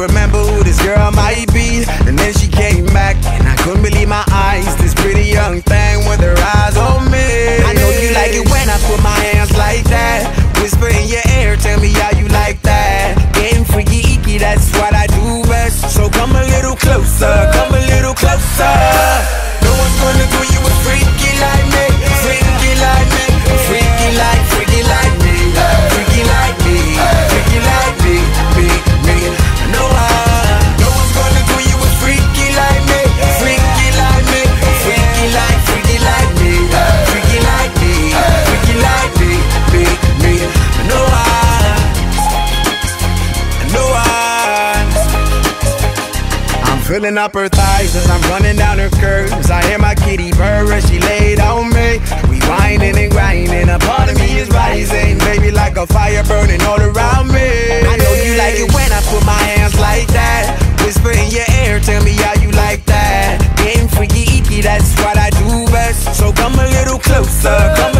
remember who this girl might be. And then she came back and I couldn't believe my eyes. This pretty young thing with her eyes on me. I know you like it when I put my hands like that. Whisper in your ear, tell me how you like that. Getting freaky, icky, that's what I do best. So come a little closer, come a little closer. Filling up her thighs as I'm running down her curves. I hear my kitty purr as she laid on me. We whining and grinding, a part of me is rising. Baby, like a fire burning all around me. I know you like it when I put my hands like that. Whisper in your ear, tell me how you like that. Getting freaky, icky, that's what I do best. So come a little closer, come